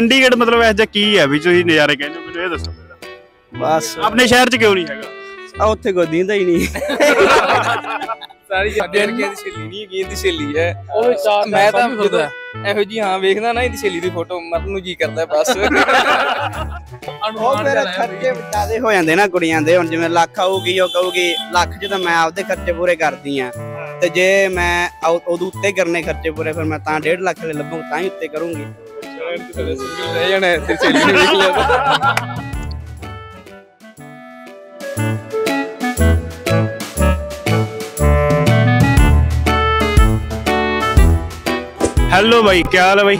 ਚੰਡੀਗੜ੍ਹ ਮਤਲਬ ਇਹ ਜਿਹਾ ਕੀ ਹੈ ਵੀ ਤੁਸੀਂ ਨਜ਼ਾਰੇ ਕਹਿੰਦੇ ਹੋ ਮੈਨੂੰ ਇਹ ਦੱਸੋ। ਬਸ। ਆਪਣੇ ਸ਼ਹਿਰ 'ਚ ਕਿਉਂ ਨਹੀਂ ਹੈਗਾ? ਆ ਉੱਥੇ ਕੋਈ ਦੀਂਦਾ ਹੀ ਨਹੀਂ। ਸਾਰੀ ਜੱਟਿਆਂ ਦੀ ਸਹੇਲੀ ਨਹੀਂ ਹੈਗੀ ਇਹਦੀ ਸਹੇਲੀ ਹੈ। ਉਹ ਮੈਂ ਤਾਂ ਜਦੋਂ ਇਹੋ ਜੀ ਹਾਂ ਵੇਖਦਾ ਨਾ ਇਹਦੀ ਸਹੇਲੀ ਦੀ ਫੋਟੋ ਮਰਨ ਨੂੰ ਜੀ ਕਰਦਾ ਬਸ। ਉਹ ਫਿਰ ਖਰਚੇ ਜ਼ਿਆਦੇ ਹੋ ਜਾਂਦੇ ਨਾ ਕੁੜੀਆਂ ਦੇ ਹੁਣ ਜਿਵੇਂ ਲੱਖ ਆਊਗੀ ਉਹ ਕਹੂਗੀ ਲੱਖ 'ਚ ਤਾਂ ਮੈਂ ਆਪਦੇ ਖਰਚੇ ਪੂਰੇ ਕਰਦੀ ਆ ਤੇ ਜੇ ਮੈਂ ਉਹ- ਉਹਦੇ ਉੱਤੇ ਕਰਨੇ ਖਰਚੇ ਪੂਰੇ ਫਿਰ ਮੈਂ ਤਾਂ 1.5 ਲੱਖ ਲੈ ਲੱਭੂ ਤਾਂ ਹੀ ਉੱਤੇ ਕਰੂੰਗੀ। ਰਹਿ ਜਾਣਾ ਤੇ ਸਹੇਲੀ ਨੂੰ ਵੇਖ ਲਿਆ ਤਾਂ। ਹੈਲੋ ਬਾਈ ਕੀ ਹਾਲ ਹੈ ਬਾਈ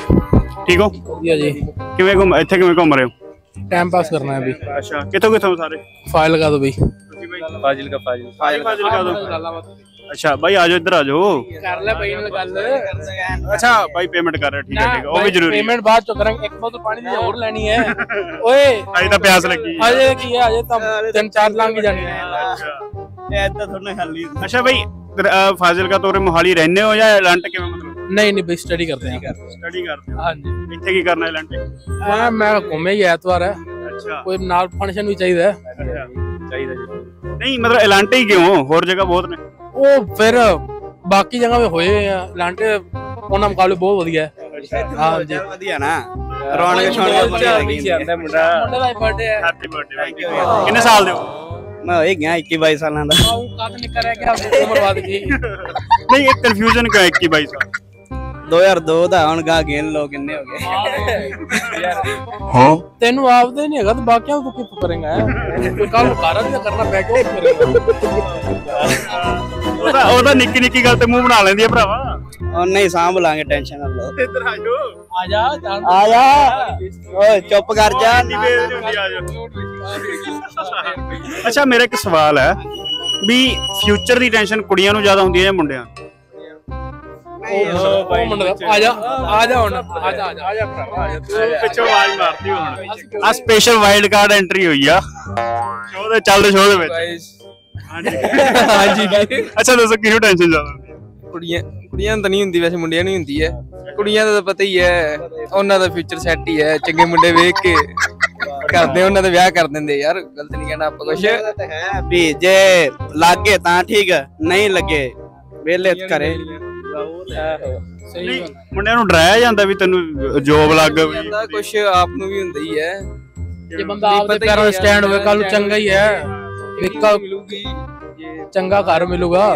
ਠੀਕ ਹੋ ਵਧੀਆ ਜੀ ਕਿਵੇਂ ਘੁੰਮ ਇੱਥੇ ਕਿਵੇਂ ਘੁੰਮ ਰਹੇ ਹੋ ਟਾਈਮ ਪਾਸ ਕਰਨਾ ਹੈ ਵੀ ਅੱਛਾ ਕਿੱਥੋਂ ਕਿੱਥੋਂ ਸਾਰੇ ਫਾਈਲ ਲਗਾ ਦੋ ਬਈ ਤੁਸੀਂ ਬਾਈ ਫਾਜ਼ਿਲ ਕਾ ਫਾਜ਼ਿਲ ਫਾਜ਼ਿਲ ਕਾ ਦੋ ਅੱਛਾ ਬਾਈ ਆਜੋ ਇੱਧਰ ਆਜੋ। ਕਰ ਲੈ ਬਈ ਨਾਲ ਗੱਲ। ਅੱਛਾ ਬਾਈ ਪੇਮੈਂਟ ਕਰ ਰਿਹਾ ਠੀਕ ਹੈ ਠੀਕ ਹੈ ਉਹ ਵੀ ਜ਼ਰੂਰੀ ਪੇਮੈਂਟ ਬਾਅਦ ਚ ਕਰਾਂਗੇ। ਇੱਕ ਬੋਤਲ ਪਾਣੀ ਦੀ ਹੋਰ ਲੈਣੀ ਹੈ। ਓਏ। ਅਜੇ ਤਾਂ ਪਿਆਸ ਲੱਗੀ ਹੈ। ਅਜੇ ਕੀ ਹੈ ਅਜੇ ਤਾਂ ਤਿੰਨ ਚਾਰ ਲੰਘ ਜਾਣੀ ਹੈ। ਇਹ ਤਾਂ ਤੁਹਾਨੂੰ ਹੱਲ ਹੀ। ਅੱਛਾ ਬਾਈ ਫਾਜ਼ਿਲ ਕਾ ਤੋਰੇ ਮੋਹਾਲੀ ਰਹਿੰਦੇ ਹੋ ਜਾਂ ਲੰਟ ਕਿਵੇਂ ਮਤਲਬ? ਨਹੀਂ ਨਹੀਂ ਬਈ ਸਟੱਡੀ ਕਰਦੇ ਹਾਂ ਸਟੱਡੀ ਕਰਦੇ ਹੋ। ਹਾਂਜੀ। ਇੱਥੇ ਕੀ ਕਰਨਾ ਹੈ ਲੰਟ ਮੈਂ ਮੈਂ ਘੁੰਮੇ ਹੀ ਐਤਵਾਰ ਹੈ। ਅੱਛਾ। ਕੋਈ ਨਾਲ ਫੰਕਸ਼ਨ ਵੀ ਚਾਹੀਦਾ ਹੈ। ਚਾਹੀਦਾ ਜੀ। ਨਹੀਂ ਮਤਲਬ ਇਲਾਂਟੇ ਹੀ ਕਿਉਂ? ਹੋਰ ਜਗ੍ਹਾ ਬਹੁਤ ਨੇ। ਉਹ ਫਿਰ ਬਾਕੀ ਜਗ੍ਹਾ ਵੀ ਹੋਏ ਆ ਲਾਂਟੇ ਉਹਨਾਂ ਮੁਕਾਬਲੇ ਬਹੁਤ ਵਧੀਆ ਹੈ। ਹਾਂ ਜੀ। ਵਧੀਆ ਨਾ। ਰੌਣਕ ਸ਼ੌਣਕ ਵਧੀਆ ਲੱਗੀ ਆਂਦਾ ਮੁੰਡਾ ਮੁੰਡੇ ਦਾ ਬਰਥਡੇ ਹੈ। ਹੈਪੀ ਬਰਥਡੇ ਕਿੰਨੇ ਸਾਲ ਦੇ ਹੋ? ਮੈਂ ਹੋਈ ਗਿਆ 21 22 ਸਾਲਾਂ ਦਾ। ਉਹ ਕਦ ਨਹੀਂ ਕਰਿਆ ਕਿ ਉਮਰ ਵੱਧ ਗਈ। ਨਹੀਂ ਇੱਕ ਕਨਫਿਊਜ਼ਨ ਕਿਉਂ 21 22 ਸਾਲ? 2002 ਦਾ ਹੁਣ ਗਾ ਗੇਨ ਲੋਕ ਕਿੰਨੇ ਹੋ ਗਏ। ਤੈਨੂੰ ਆਪਦੇ ਨਹੀਂ ਹੈਗਾ ਤਾਂ ਬਾਕੀਆਂ ਨੂੰ ਤੂੰ ਕੀ ਕਰੇਗਾ ਕੱਲ ਦਾ ਕਰਨਾ ਪੈ ਗਿਆ ਨਿੱਕੀ ਨਿੱਕੀ ਗੱਲ ਤੇ ਮੂੰਹ ਬਣਾ ਲੈਂਦੀ ਆ ਭਰਾਵਾ। ਉਹ ਨਹੀਂ ਸਾਂਭ ਲਾਂਗੇ ਟੈਨਸ਼ਨ ਨਾ ਲਓ। ਇੱਧਰ ਆ ਜਾਓ। ਆ ਜਾ ਜਾਣ ਆ ਜਾ। ਓਏ ਚੁੱਪ ਕਰ ਜਾ। ਇੰਨੀ ਬੇਇੱਜ਼ਤੀ ਹੁੰਦੀ ਆ ਜਾਓ ਅੱਛਾ ਮੇਰਾ ਇੱਕ ਸਵਾਲ ਹੈ ਵੀ ਫਿਊਚਰ ਦੀ ਟੈਨਸ਼ਨ ਕੁੜੀਆਂ ਨੂੰ ਜ਼ਿਆਦਾ ਹੁੰਦੀ ਹੈ ਜਾਂ ਮੁੰਡਿਆਂ ਨੂੰ? ਉਹ ਮੁੰਡਾ ਦਾ- ਆ ਜਾ ਆ ਜਾ। ਹੁਣ ਆ ਜਾ ਆ ਜਾ। ਆ ਜਾ ਭਰਾਵਾ ਆ ਜਾ। ਪਿੱਛੋਂ ਆਵਾਜ਼ ਮਾਰਦੀ ਹੁਣ। ਆ ਸਪੈਸ਼ਲ ਵਾਈਲਡ ਕਾਰਡ ਐਂਟਰੀ ਹੋਈ ਆ। ਸ਼ੋਅ ਦੇ ਚੱਲਦੇ ਸ਼ੋਅ ਦੇ ਵਿੱਚ। ਹਾਂਜੀ। ਹਾਂਜੀ ਅੱਛਾ ਦੱਸੋ ਕਿਹਨੂੰ ਟੈਨਸ਼ਨ ਜ਼ਿਆਦਾ ਕੁੜੀਆਂ ਕੁੜੀਆਂ ਤਾਂ ਨਹੀਂ ਹੁੰਦੀ ਵੈਸੇ ਮੁੰਡਿਆਂ ਨੂੰ ਹੁੰਦੀ ਹੈ। ਕੁੜੀਆਂ ਦਾ ਤਾਂ ਪਤਾ ਹੀ ਹੈ ਉਹਨਾਂ ਦਾ ਫਿਊਚਰ ਸੈੱਟ ਹੀ ਹੈ ਚੰਗੇ ਮੁੰਡੇ ਵੇਖ ਕੇ ਕਰਦੇ ਉਹਨਾਂ ਦਾ ਵਿਆਹ ਕਰ ਦਿੰਦੇ ਯਾਰ ਗਲਤ ਨਹੀਂ ਕਹਿਣਾ ਆਪਾਂ ਕੁਛ। ਹੈ। ਵੀ ਜੇ ਲੱਗੇ ਤਾਂ ਠੀਕ ਨਹੀਂ ਲੱਗੇ ਵੇਲੇ ਕਰੇ ਸਹੀ ਨਹੀਂ ਮੁੰਡਿਆਂ ਨੂੰ ਡਰਾਇਆ ਜਾਂਦਾ ਵੀ ਤੈਨੂੰ ਜੋਬ ਲੱਗ ਗਈ ਜਾਂਦਾ ਕੁਛ ਆਪ ਨੂੰ ਵੀ ਹੁੰਦਾ ਹੀ ਹੈ ਜੇ ਬੰਦਾ ਆਪਦੇ ਪੈਰਾਂ 'ਤੇ ਸਟੈਂਡ ਹੋਵੇ ਕੱਲ ਨੂੰ ਚੰਗਾ ਹੀ ਹੈ ਇੱਕ ਮਿਲੂਗੀ। ਜੇ ਚੰਗਾ ਘਰ ਮਿਲੂਗਾ।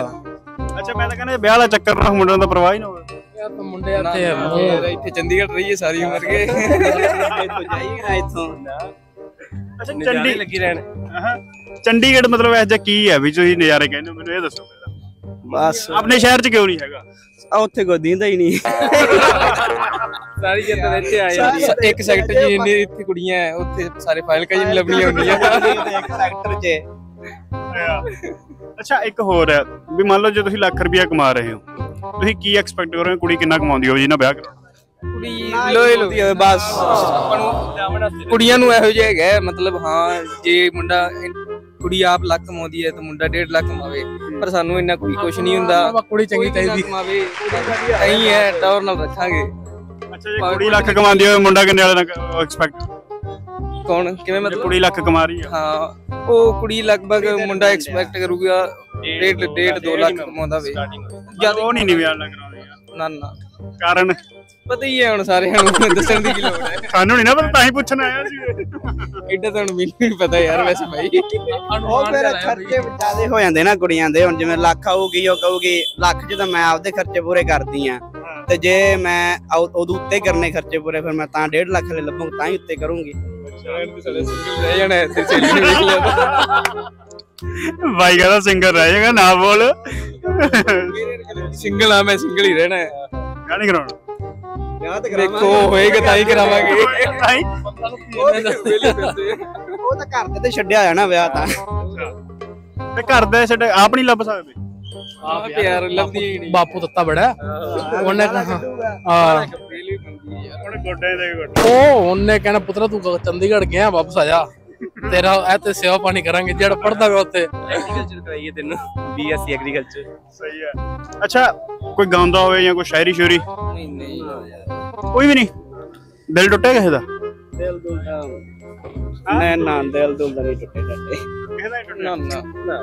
ਅੱਛਾ ਮੈਂ ਤਾਂ ਕਹਿੰਦਾ ਵਿਆਹ ਦਾ ਚੱਕਰ ਨਾ ਮੁੰਡਿਆਂ ਦਾ ਪਰਵਾਹ ਹੀ ਨਾ ਹੋਵੇ। ਯਾਰ ਤਾਂ ਮੁੰਡੇ ਇੱਥੇ ਯਾਰ, ਇੱਥੇ ਚੰਡੀਗੜ੍ਹ ਰਹੀਏ ਸਾਰੀ ਉਮਰ ਕੇ। ਇੱਥੋਂ ਜਾਈਏ ਇੱਥੋਂ। ਅੱਛਾ ਚੰਡੀ ਲੱਗੀ ਰਹਿਣ। ਹਾਂ ਚੰਡੀਗੜ੍ਹ ਮਤਲਬ ਇਹ ਜਿਹਾ ਕੀ ਹੈ ਵੀ ਤੁਸੀਂ ਨਜ਼ਾਰੇ ਕਹਿੰਦੇ ਹੋ? ਮੈਨੂੰ ਇਹ ਦੱਸੋ। ਬਸ। ਆਪਣੇ ਸ਼ਹਿਰ 'ਚ ਕਿਉਂ ਨਹੀਂ ਹੈਗਾ? ਆ ਉੱਥੇ ਕੋਈ ਦੀਂਦਾ ਹੀ ਨਹੀਂ। ਸਾਰੀ ਜਨਤਾ ਇੱਥੇ ਆ। ਜਾਂਦੀ ਹੈ ਇੱਕ ਸੈਕਟਰ ਜੀ ਇੰਨੇ ਇੱਥੇ ਕੁੜੀਆਂ ਹੈ ਉੱਥੇ ਸਾਰੇ ਫਾਈਲ ਕਾ ਜੀ ਲੱਭਣੀਆਂ ਹੁੰਦੀਆਂ। ਇੱਕ ਸੈਕਟਰ 'ਚ। ਅੱਛਾ ਇੱਕ ਹੋਰ ਹੈ ਵੀ ਮੰਨ ਲਓ ਜੇ ਤੁਸੀਂ ਲੱਖ ਰੁਪਇਆ ਕਮਾ ਰਹੇ ਹੋ ਤੁਸੀਂ ਕੀ ਐਕਸਪੈਕਟ ਕਰ ਰਹੇ ਹੋ ਕੁੜੀ ਕਿੰਨਾ ਕਮਾਉਂਦੀ ਹੋਵੇ ਜਿਹਨਾਂ ਵਿਆਹ ਕਰਾਉਣਾ ਕੁੜੀ ਲੋਏ ਲੋਏ ਬਸ। ਕੁੜੀਆਂ ਨੂੰ ਇਹੋ ਜਿਹਾ ਹੈਗਾ ਹੈ, ਮਤਲਬ ਹਾਂ ਜੇ ਮੁੰਡਾ ਕੁੜੀ ਆਪ ਲੱਖ ਕਮਾਉਂਦੀ ਹੈ ਤਾਂ ਮੁੰਡਾ 1.5 ਲੱਖ ਕਮਾਵੇ ਪਰ ਸਾਨੂੰ ਇੰਨਾ ਕੋਈ ਕੁਝ ਨਹੀਂ ਹੁੰਦਾ। ਕੁੜੀ ਚੰਗੀ ਚਾਹੀਦੀ। ਕਮਾਵੇ ਨਹੀਂ ਹੈ ਟੌਰ ਨਾਲ ਰੱਖਾਂਗੇ। ਅੱਛਾ ਜੇ ਕੁੜੀ ਲੱਖ ਕਮਾਉਂਦੀ ਹੋਵੇ ਮੁੰਡਾ ਕਿੰਨੇ ਵਾਲੇ ਐਕਸਪੈਕਟ ਕੌਣ? ਕਿਵੇਂ ਮਤਲਬ? ਕੁੜੀ ਲੱਖ ਕਮਾ ਰਹੀ ਆ। ਹਾਂ ਉਹ ਕੁੜੀ ਲਗਭਗ ਮੁੰਡਾ ਐਕਸਪੈਕਟ ਕਰੂਗਾ 1.5 1.5 2 ਲੱਖ ਕਮਾਉਂਦਾ ਵੇ। ਜਦ ਉਹ ਨਹੀਂ ਨੀ ਵਿਆਹ ਲੱਗਣਾ ਨਾ ਨਾ। ਕਾਰਨ? ਪਤਾ ਹੀ ਹੈ ਹੁਣ ਸਾਰਿਆਂ ਨੂੰ ਦੱਸਣ ਦੀ ਕੀ ਲੋੜ ਹੈ। ਸਾਨੂੰ ਨਹੀਂ ਨਾ ਪਤਾ ਤਾਂ ਹੀ ਪੁੱਛਣ ਆਇਆ ਸੀ। ਐਡਾ ਤਾਂ ਹੁਣ ਮੈਨੂੰ ਵੀ ਪਤਾ ਯਾਰ ਵੈਸੇ ਭਾਈ ਉਹ ਫਿਰ ਖਰਚੇ ਜ਼ਿਆਦੇ ਹੋ ਜਾਂਦੇ ਨਾ ਕੁੜੀਆਂ ਦੇ ਹੁਣ ਜਿਵੇਂ ਲੱਖ ਆਊਗੀ ਉਹ ਕਹੂਗੀ ਲੱਖ 'ਚ ਤਾਂ ਮੈਂ ਆਪਦੇ ਖਰਚੇ ਪੂਰੇ ਕਰਦੀ ਆ। ਤੇ ਜੇ ਮੈਂ ਉਹ- ਉਹਦੇ ਉੱਤੇ ਕਰਨੇ ਖਰਚੇ ਪੂਰੇ ਫਿਰ ਮੈਂ ਤਾਂ 1.5 ਲੱਖ ਲੈ ਲੱਭੂ ਤਾਂ ਹੀ ਉੱਤੇ ਕਰੂੰਗੀ। ਬਾਈ ਕਹਿੰਦਾ ਸਿੰਗਰ ਰਹਿ ਜਾਏਗਾ ਨਾ ਬੋਲ। ਸਿੰਗਲ ਆ ਮੈਂ ਸਿੰਗਲ ਹੀ ਰਹਿਣਾ ਹੈ। ਗਾਣੀ ਕਰਾਉਣਾ। ਵਿਆਹ ਤੇ ਦੇਖੋ ਹੋਏਗਾ ਤਾਂ ਹੀ ਕਰਾਵਾਂਗੇ। ਤਾਂ ਹੀ। ਉਹ ਤਾਂ ਘਰ ਦੇ ਤੇ ਛੱਡਿਆ ਹੋਇਆ ਨਾ ਵਿਆਹ ਤਾਂ। ਤੇ ਘਰ ਦੇ ਛੱਡੇ ਆਪ ਨਹੀਂ ਲੱਭ ਸਕਦੇ। ਆਪ ਯਾਰ ਲੱਭਦੀ ਹੀ ਨਹੀਂ। ਬਾਪੂ ਤੱਤਾ ਬੜਾ। ਉਹਨੇ ਕਹਾ ਹਾਂ। ਗੋਡੇ ਦੇ ਗੋਡੇ। ਉਹ ਉਹਨੇ ਕਹਿਣਾ ਪੁੱਤਰਾ ਤੂੰ ਚੰਡੀਗੜ੍ਹ ਗਿਆ ਵਾਪਸ ਆ ਜਾ। ਤੇਰਾ ਇਹ ਤੇ ਸੇਵਾ ਪਾਣੀ ਕਰਾਂਗੇ ਜਿਹੜਾ ਪੜਦਾ ਵਾ ਉੱਥੇ। ਐਗਰੀਕਲਚਰ ਕਰਾਈਏ ਤੈਨੂੰ ਬੀਐਸਸੀ ਐਗਰੀਕਲਚਰ ਸਹੀ ਹੈ। ਅੱਛਾ ਕੋਈ ਗਾਉਂਦਾ ਹੋਵੇ ਜਾਂ ਕੋਈ ਸ਼ਾਇਰੀ ਸ਼ੂਰੀ? ਨਹੀਂ ਨਹੀਂ ਕੋਈ ਵੀ ਨਹੀਂ? ਦਿਲ ਟੁੱਟਿਆ ਕਿਸੇ ਦਾ? ਦਿਲ ਦੁਲ ਦਾ ਨਾ ਨਾ ਦਿਲ ਦੁਲ ਦਾ ਨਹੀਂ ਟੁੱਟੇ ਟੱਟੇ ਕਿਸੇ ਦਾ ਨਾ ਨਾ।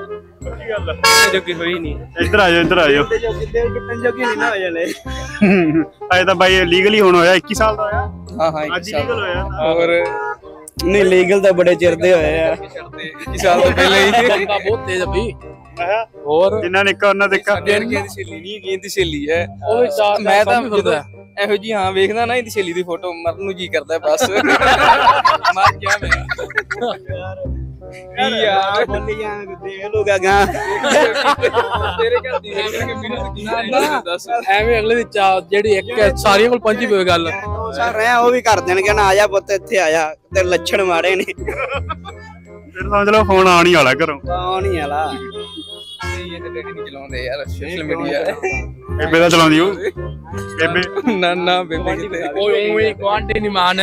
ਕੀ ਗੱਲ ਇਹ ਜੋ ਕੀ ਹੋਈ ਨਹੀਂ। ਇੱਧਰ ਆ ਜਾਓ ਇੱਧਰ ਆ ਜਾਓ। ਦਿਲ ਟੁੱਟਣ ਜੋਗੇ ਨਹੀਂ ਨਾ ਹੋ ਜਾਣੇ। ਅਜੇ ਤਾਂ ਬਾਈ ਲੀਗਲੀ ਹੁਣ ਹੋਇਆ 21 ਸਾਲ ਦਾ ਹੋਇਆ। ਹਾਂ ਹਾਂ ਇੱਕ ਅੱਜ ਸਾਲ। ਲੀਗਲ ਹੋਇਆ। ਔਰ ਨਹੀਂ ਲੀਗਲ ਤਾਂ ਬੜੇ ਚਿਰ ਦੇ ਹੋਏ ਆ। ਇੱਕ ਸਾਲ ਤੋਂ ਪਹਿਲਾਂ ਹੀ। ਬੰਦਾ ਬਹੁਤ ਤੇਜ਼ ਆ ਬਈ। ਆਇਆ ਹੋਰ? ਜਿਨ੍ਹਾਂ ਨੇ ਇੱਕ ਉਹਨਾਂ ਦੇਖਾ। ਸਾਡੇ ਵਰਗੇ ਦੀ ਸਹੇਲੀ ਨਹੀਂ ਹੈਗੀ ਇਹਦੀ ਸਹੇਲੀ ਹੈ। ਉਹ ਵੀ ਚਾਰ ਮੈਂ ਤਾਂ ਜਦੋਂ ਇਹੋ ਜੀ ਹਾਂ ਵੇਖਦਾ ਨਾ ਇਹਦੀ ਸਹੇਲੀ ਦੀ ਫੋਟੋ ਮਰਨ ਨੂੰ ਜੀ ਕਰਦਾ ਬਸ। ਮਰ ਗਿਆ ਮੈਂ। ਵੀ ਯਾਰ ਬੋਲੀ ਜਾਂ ਦੇਖ ਲੂਗਾ ਗਾ ਤੇਰੇ ਘਰ ਦੀ ਵੇਖ ਕੇ ਮੈਨੂੰ ਕੀ ਦੱਸ। ਐਵੇਂ ਅਗਲੇ ਦੀ ਚਾਹ ਜਿਹੜੀ ਇੱਕ ਹੈ, ਸਾਰਿਆਂ ਕੋਲ ਪਹੁੰਚੀ ਪਈ ਗੱਲ। ਸਰ ਰਿਹਾ ਉਹ ਵੀ ਕਰ ਦੇਣਗੇ ਨਾ ਆ ਜਾ ਪੁੱਤ ਇੱਥੇ ਆ ਜਾ। ਤੇ ਲੱਛਣ ਮਾੜੇ ਨੇ। ਫਿਰ ਸਮਝ ਲਓ ਫੋਨ ਆਉਣ ਹੀ ਵਾਲਾ ਘਰੋਂ। ਕੌਣ ਹੀ ਆਲਾ ਇਹ ਤਾਂ ਡੈਡੀ ਨਹੀਂ ਚਲਾਉਂਦੇ ਯਾਰ ਸੋਸ਼ਲ ਮੀਡੀਆ ਬੇਬੇ ਦਾ ਚਲਾਉਂਦੀ ਉਹ। ਬੇਬੇ। ਨਾ ਨਾ ਬੇਬੇ ਕਿਤੇ ਓਏ ਗਵਾਂਢੀ ਨਹੀਂ ਮਾਨ।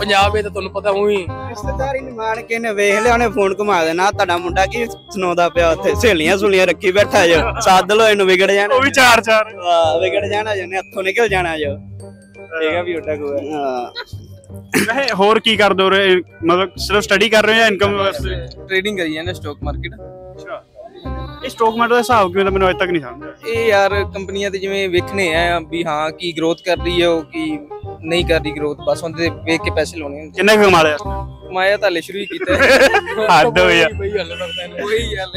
ਪੰਜਾਬ ਇਹ ਤਾਂ ਤੁਹਾਨੂੰ ਪਤਾ ਉਹੀ। ਰਿਸ਼ਤੇਦਾਰੀ ਨਹੀਂ ਮਾਣ ਕੇ ਨੇ ਵੇਖ ਲਿਆ ਉਹਨੇ ਫੋਨ ਘੁਮਾ ਦੇਣਾ। ਤੁਹਾਡਾ ਮੁੰਡਾ ਕੀ ਸੁਣਾਉਂਦਾ ਪਿਆ ਉੱਥੇ? ਸਹੇਲੀਆਂ ਸੁਲੀਆਂ ਰੱਖੀ ਬੈਠਾ ਜੋ। ਸੱਦ ਲੋ ਇਹਨੂੰ ਵਿਗੜ ਜਾਣਾ। ਉਹ ਵੀ ਚਾਰ ਚਾਰ ਵਾਹ ਵਿਗੜ ਜਾਣਾ ਜੋ ਨੇ ਹੱਥੋਂ ਨਿਕਲ ਜਾਣਾ ਜੋ। ਠੀਕ ਆ ਵੀ ਉੱਡਾ ਕੋ। ਹਾਂ। ਵੈਸੇ ਹੋਰ ਕੀ ਕਰਦੇ ਹੋ ਰੇ ਮਤਲਬ ਸਿਰਫ ਸਟੱਡੀ ਕਰ ਰਹੇ ਹੋ ਜਾਂ ਇਨਕਮ ਵਾਸਤੇ? ਟ੍ਰੇਡਿੰਗ ਕਰੀ ਜਾਂਦੇ ਸਟਾਕ ਮਾਰਕੀਟ ਅੱਛਾ। ਇਹ ਸਟਾਕ ਮਾਰਕੀਟ ਦਾ ਹਿਸਾਬ ਕਿਵੇਂ ਦਾ ਮੈਨੂੰ ਅਜੇ ਤੱਕ ਨਹੀਂ ਸਮਝ ਆਇਆ। ਇਹ ਯਾਰ ਕੰਪਨੀਆਂ ਤੇ ਜਿਵੇਂ ਵੇਖਣੇ ਆ ਵੀ ਹਾਂ ਕੀ ਗਰੋਥ ਕਰ ਰਹੀ ਹੈ ਉਹ ਕੀ ਨਹੀਂ ਕਰ ਰਹੀ ਗਰੋਥ ਬਸ ਉਹਦੇ ਤੇ ਵੇਖ ਕੇ ਪੈਸੇ ਲਾਉਣੇ ਹੁੰਦੇ ਕਿੰਨੇ ਕੁ ਕਮਾ ਲਿਆ? ਮਾਇਆ ਤਾਂ ਹਲੇ ਸ਼ੁਰੂ ਹੀ ਕੀਤਾ ਹੈ। ਹੱਦ ਹੋ ਯਾਰ ਬਈ ਹੱਲੇ ਤਾਂ ਉਹੀ ਗੱਲ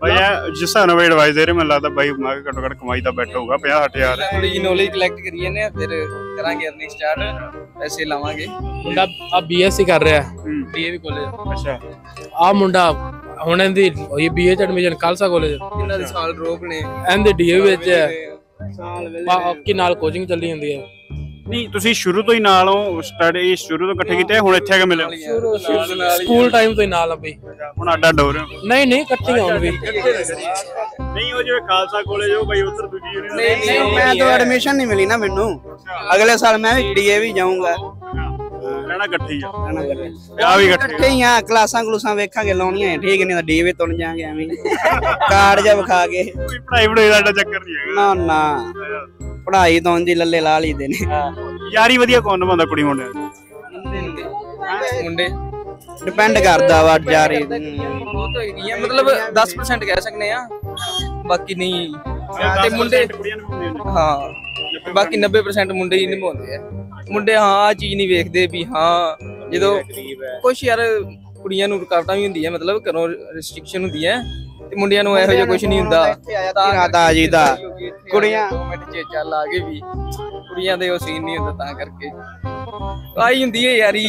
ਬਾਈ ਇਹ ਜਿਸ ਨਾਲ ਬਾਈ ਐਡਵਾਈਸ ਦੇ ਰਹੇ ਮੈਨੂੰ ਲੱਗਦਾ ਬਾਈ ਮੈਂ ਘੱਟੋ ਘੱਟ ਕਮਾਈ ਤਾਂ ਬੈਠਾ ਹੋਊਗਾ 50000 ਥੋੜੀ ਜਿਹੀ ਨੌਲੇਜ ਕਲੈਕਟ ਕਰੀ ਜਾਂਦੇ ਆ ਫਿਰ ਕਰਾਂਗੇ ਅਰਨਿੰਗ ਸਟਾਰਟ ਪੈਸੇ ਲਾਵਾਂਗੇ। ਮੁੰਡਾ ਆ ਬੀਐਸਸੀ ਕਰ ਰਿਹਾ। ਹੂੰ। ਡੀਏਵੀ ਕਾਲਜ ਅੱਛਾ। ਆ ਮੁੰਡਾ ਹੁਣ ਇਹਦੀ ਹੋਈ ਬੀਏ ਚ ਐਡਮਿਸ਼ਨ ਖਾਲਸਾ ਕਾਲਜ ਇਹਨਾਂ ਦੇ ਸਾਲ ਡ੍ਰੌਪ ਨੇ। ਇਹਦੇ ਡੀਏਵੀ ਵਿੱਚ ਹੈ। ਸਾਲ ਵੇਲੇ। ਨਾਲ ਕੋਚਿੰਗ ਚੱਲੀ ਜਾਂਦੀ ਹੈ। ਨਹੀਂ ਤੁਸੀਂ ਸ਼ੁਰੂ ਤੋਂ ਹੀ ਨਾਲ ਹੋ ਸਟੱਡੀ ਸ਼ੁਰੂ ਤੋਂ ਇਕੱਠੇ ਕੀਤੇ ਹੁਣ ਇੱਥੇ ਆ ਕੇ ਮਿਲੇ? ਸਕੂਲ ਟਾਈਮ ਤੋਂ ਹੀ ਨਾਲ ਆ ਬਈ। ਹੁਣ ਅੱਡ ਹੋ। ਨਹੀਂ ਨਹੀਂ ਇਕੱਠੇ ਹੁਣ ਵੀ। ਨਹੀਂ ਉਹ ਜਿਵੇਂ ਖਾਲਸਾ ਕਾਲਜ ਉਹ ਬਾਈ ਉਧਰ ਦੂਜੀ ਨਹੀਂ, ਨਹੀਂ, ਉਹ ਮੈਂ ਤਾਂ ਐਡਮਿਸ਼ਨ ਨਹੀਂ ਮਿਲੀ ਨਾ ਮੈਨੂੰ। ਅਗਲੇ ਸਾਲ ਮੈਂ ਵੀ ਡੀਏ ਵੀ ਜਾਊਂਗਾ। ਰਹਿਣਾ ਇਕੱਠੇ ਹੀ ਆ। ਰਹਿਣਾ ਕਰੇ ਆ ਵੀ ਇਕੱਠੇ ਇਕੱਠੇ ਹੀ ਆ ਕਲਾਸਾਂ ਕਲੂਸਾਂ ਵੇਖਾਂਗੇ ਲਾਉਣੀਆਂ ਠੀਕ ਨਹੀਂ ਤਾਂ ਡੀਏ ਤੁਣ ਜਾਾਂਗੇ ਐਵੇਂ ਹੀ। ਕਾਰਡ ਜਿਹਾ ਵਿਖਾ ਕੇ। ਕੋਈ ਪੜਾਈ ਪੜਾਈ ਦਾ ਐਡਾ ਚੱਕਰ ਨਹੀਂ ਹੈਗਾ। ਨਾ ਨਾ। ਪੜ੍ਹਾਈ ਤੋਂ ਹੀ ਲੱਲੇ ਲਾ ਲਈਦੇ ਨੇ। ਯਾਰੀ ਵਧੀਆ ਕੌਣ ਨਿਭਾਉਂਦਾ ਕੁੜੀ ਮੁੰਡਿਆਂ ਦੀ? ਮੁੰਡੇ। ਡਿਪੈਂਡ ਕਰਦਾ ਵਾ ਜਾਰੀ। ਉਹ ਤਾਂ ਹੈਗੀਆਂ ਮਤਲਬ 10% ਕਹਿ ਸਕਨੇ ਆ ਬਾਕੀ ਨਹੀਂ। ਤੇ ਮੁੰਡੇ ਹਾਂ ਬਾਕੀ 90% ਮੁੰਡੇ ਹੀ ਨਿਭਾਉਂਦੇ ਆ। ਮੁੰਡੇ ਹਾਂ ਆ ਚੀਜ਼ ਨਹੀਂ ਵੇਖਦੇ ਵੀ ਹਾਂ ਜਦੋਂ ਕੁਛ ਯਾਰ ਕੁੜੀਆਂ ਨੂੰ ਰੁਕਾਵਟਾਂ ਵੀ ਹੁੰਦੀਆਂ ਮਤਲਬ ਘਰੋਂ ਰੈਸਟ੍ਰਿਕਸ਼ਨ ਹੁੰਦੀ ਹੈ ਤੇ ਮੁੰਡਿਆਂ ਨੂੰ ਇਹੋ ਜਿਹਾ ਕੁਝ ਨਹੀਂ ਹੁੰਦਾ। ਆਇਆ ਤੇਰਾ ਦਾਜੀ ਦਾ ਕੁੜੀਆਂ- ਮਿੰਟ ਚ ਚੱਲ ਆ ਗਏ ਵੀ। ਕੁੜੀਆਂ ਦੇ ਉਹ ਸੀਨ ਨਹੀਂ ਹੁੰਦਾ ਤਾਂ ਕਰਕੇ। ਆਈ ਹੁੰਦੀ ਹੈ ਯਾਰੀ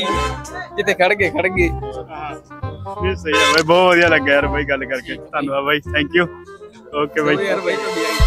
ਜਿੱਥੇ ਖੜ ਗਏ ਖੜ ਗਏ। ਨਹੀਂ ਸਹੀ ਹੈ ਬਹੁਤ ਵਧੀਆ ਲੱਗਾ ਯਾਰ ਬਾਈ ਗੱਲ ਕਰਕੇ। ਧੰਨਵਾਦ ਬਾਈ ਥੈਂਕ ਯੂ ਓਕੇ ਬਾਈ ਯਾਰ ਬਾਈ ਤੁਹਾਡੀ